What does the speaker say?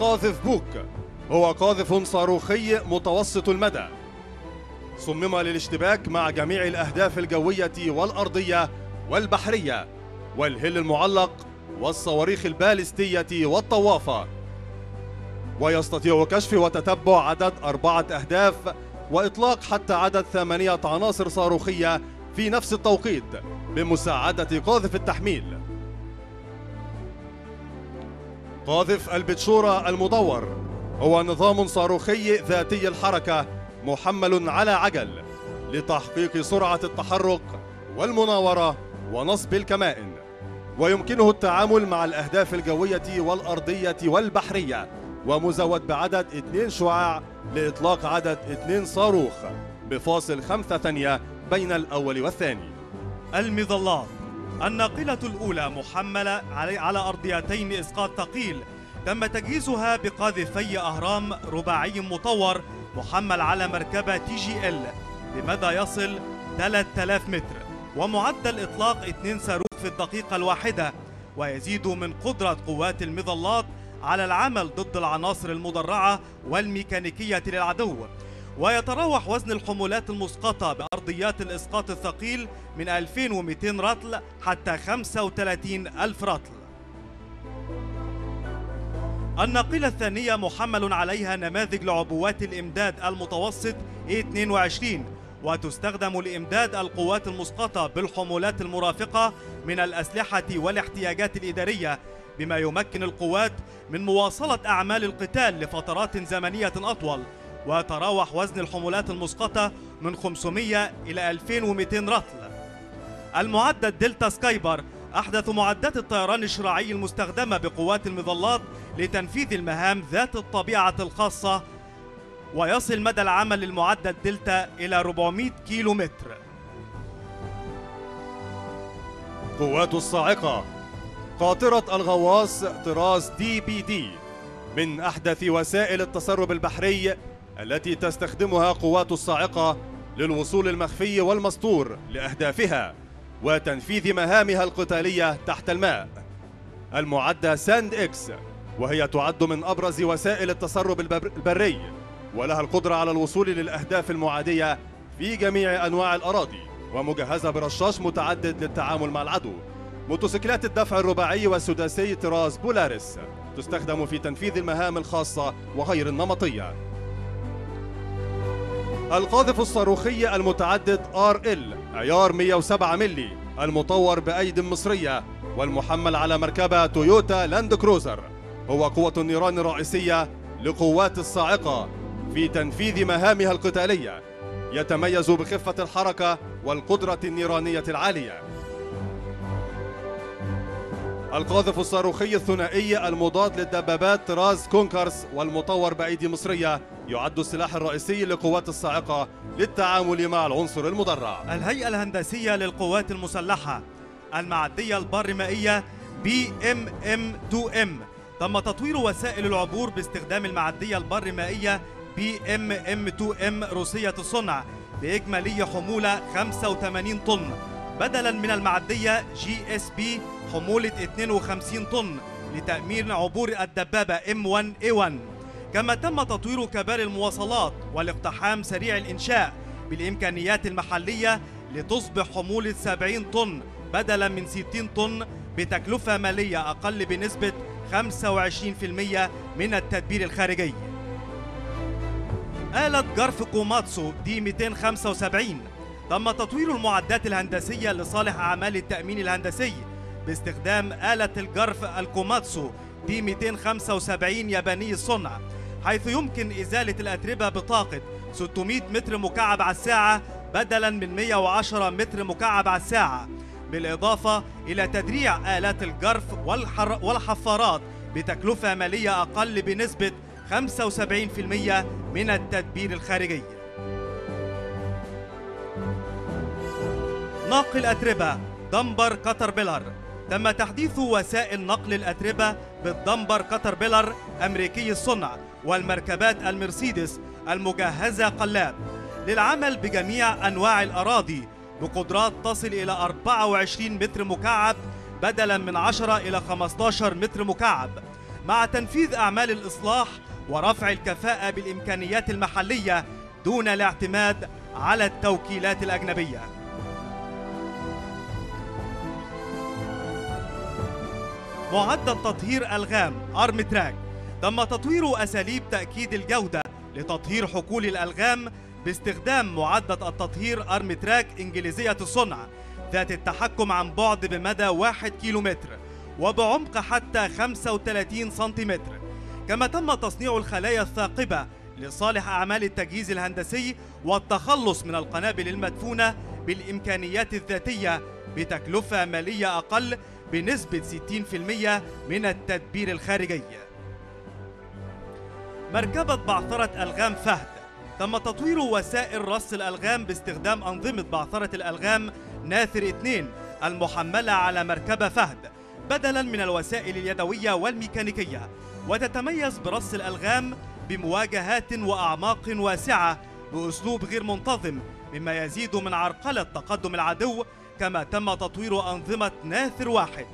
قاذف بوك. هو قاذف صاروخي متوسط المدى. صمم للاشتباك مع جميع الأهداف الجوية والأرضية والبحرية والهل المعلق والصواريخ البالستية والطوافة. ويستطيع كشف وتتبع عدد أربعة أهداف وإطلاق حتى عدد ثمانية عناصر صاروخية في نفس التوقيت بمساعدة قاذف التحميل. قاذف البتشورة المدور هو نظام صاروخي ذاتي الحركة محمل على عجل لتحقيق سرعة التحرك والمناورة ونصب الكمائن. ويمكنه التعامل مع الأهداف الجوية والأرضية والبحرية ومزود بعدد اثنين شعاع لإطلاق عدد اثنين صاروخ بفاصل خمسة ثانية بين الأول والثاني. المظلات. الناقلة الأولى محملة على أرضيتين إسقاط ثقيل تم تجهيزها بقاذفي أهرام رباعي مطور محمل على مركبة تي جي إل بمدى يصل 3000 متر. ومعدل إطلاق اثنين صاروخ في الدقيقة الواحدة ويزيد من قدرة قوات المظلات على العمل ضد العناصر المدرعة والميكانيكية للعدو. ويتراوح وزن الحمولات المسقطة بأرضيات الإسقاط الثقيل من 2200 رطل حتى 35 ألف رطل. الناقلة الثانية محمل عليها نماذج لعبوات الإمداد المتوسط A22 وتستخدم لإمداد القوات المسقطة بالحمولات المرافقة من الأسلحة والاحتياجات الإدارية بما يمكن القوات من مواصلة أعمال القتال لفترات زمنية أطول. ويتراوح وزن الحمولات المسقطة من 500 إلى 2200 رطل. المعدة دلتا سكايبر أحدث معدات الطيران الشراعي المستخدمة بقوات المظلات لتنفيذ المهام ذات الطبيعة الخاصة ويصل مدى العمل للمعدة دلتا إلى 400 كيلو متر قوات الصاعقة قاطرة الغواص طراز DPD من أحدث وسائل التسرب البحري التي تستخدمها قوات الصاعقة للوصول المخفي والمستور لأهدافها وتنفيذ مهامها القتالية تحت الماء. المعدة ساند إكس وهي تعد من أبرز وسائل التسرب البر- البري ولها القدرة على الوصول للأهداف المعادية في جميع أنواع الأراضي ومجهزة برشاش متعدد للتعامل مع العدو. موتوسيكلات الدفع الرباعي والسداسي طراز بولاريس تستخدم في تنفيذ المهام الخاصة وغير النمطية. القاذف الصاروخي المتعدد RL عيار 107 ملي المطور بأيد مصرية والمحمل على مركبة تويوتا لاند كروزر. هو قوة النيران الرئيسية لقوات الصاعقة في تنفيذ مهامها القتالية. يتميز بخفة الحركة والقدرة النيرانية العالية. القاذف الصاروخي الثنائي المضاد للدبابات طراز كونكرس والمطور بأيدي مصرية يعد السلاح الرئيسي لقوات الصاعقة للتعامل مع العنصر المدرع الهيئة الهندسية للقوات المسلحة المعدية البرمائية PMM 2 M تم تطوير وسائل العبور باستخدام المعدية البرمائية PMM 2 M روسية الصنع بإجمالية حمولة 85 طن بدلا من المعدية GSP حمولة 52 طن لتأمين عبور الدبابة M 1 A 1 كما تم تطوير كباري المواصلات والاقتحام سريع الإنشاء بالإمكانيات المحلية لتصبح حمولة 70 طن بدلا من 60 طن بتكلفة مالية أقل بنسبة 25% من التدبير الخارجي. آلة جرف كوماتسو D 275 تم تطوير المعدات الهندسية لصالح أعمال التأمين الهندسي باستخدام آلة الجرف الكوماتسو دي 275 ياباني الصنع حيث يمكن إزالة الأتربة بطاقة 600 متر مكعب على الساعة بدلا من 110 متر مكعب على الساعة بالإضافة إلى تدريع آلات الجرف والحفارات بتكلفة مالية أقل بنسبة 75% من التدبير الخارجي. نقل أتربة dumper كاتربيلر. تم تحديث وسائل نقل الأتربة بال dumper كاتربيلر أمريكي الصنع. والمركبات المرسيدس المجهزة قلاب للعمل بجميع أنواع الأراضي بقدرات تصل إلى 24 متر مكعب بدلا من 10 إلى 15 متر مكعب مع تنفيذ أعمال الإصلاح ورفع الكفاءة بالإمكانيات المحلية دون الاعتماد على التوكيلات الأجنبية. معدل تطهير ألغام أرم تراك تم تطوير أساليب تأكيد الجودة لتطهير حقول الألغام باستخدام معدة التطهير أرم تراك إنجليزية الصنع ذات التحكم عن بعد بمدى 1 كيلومتر وبعمق حتى 35 سنتيمتر. كما تم تصنيع الخلايا الثاقبة لصالح أعمال التجهيز الهندسي والتخلص من القنابل المدفونة بالإمكانيات الذاتية بتكلفة مالية أقل بنسبة 60% من التدبير الخارجي. مركبة بعثرة ألغام فهد. تم تطوير وسائل رص الألغام باستخدام أنظمة بعثرة الألغام ناثر 2 المحملة على مركبة فهد. بدلا من الوسائل اليدوية والميكانيكية وتتميز برص الألغام بمواجهات وأعماق واسعة بأسلوب غير منتظم مما يزيد من عرقلة تقدم العدو كما تم تطوير أنظمة ناثر واحد.